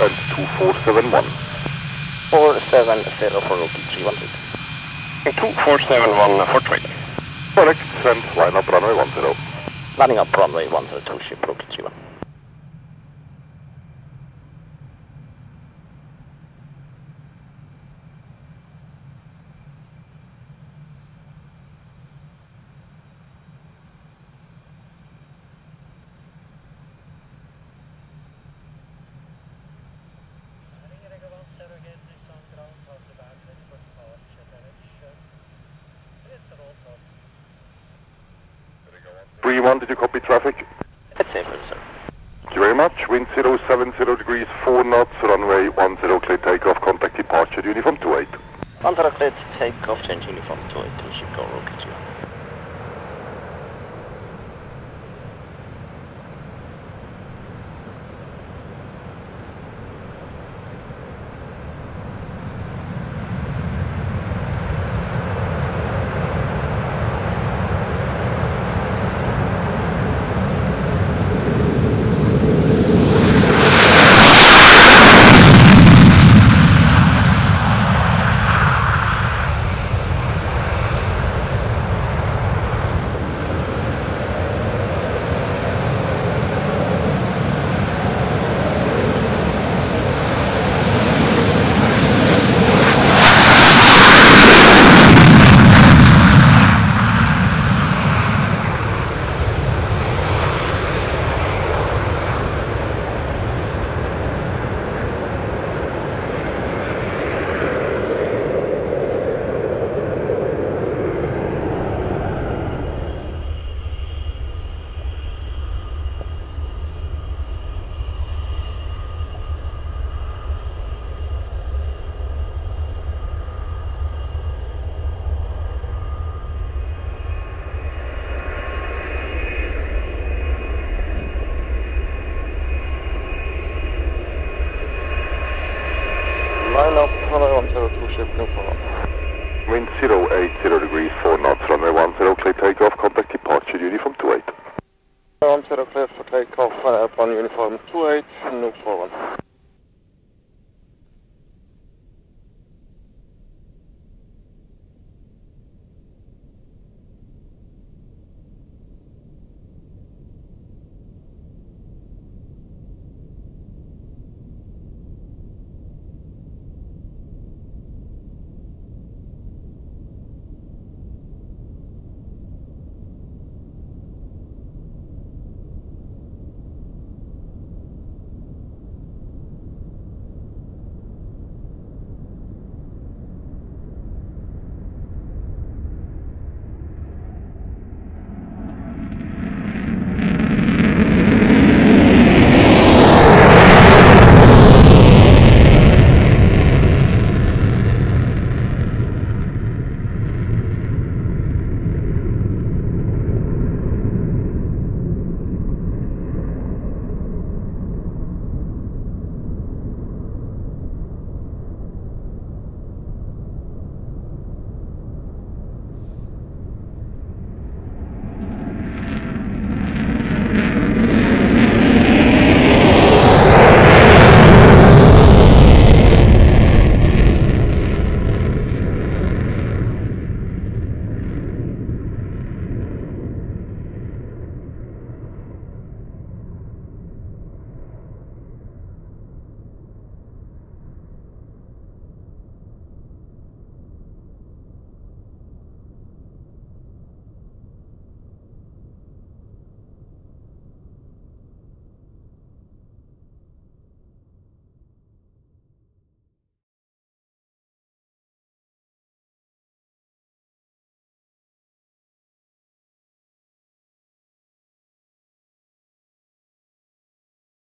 and 2471. 470 for Rocky 313. 2471 Fort Wayne. Correct, and line up runway 10. Landing up runway 102, ship Rocky 31. Three one, did you copy traffic? That's safe, sir. Thank you very much. Wind 070 degrees, 4 knots, runway 10, clear takeoff, contact departure, uniform 28. 10 cleared, take off, change uniform 282, ship go Rocky 31. Line up runway 102, ship for Wind 080 degrees, 4 knots, runway 10, clear takeoff, contact departure, uniform 28. 10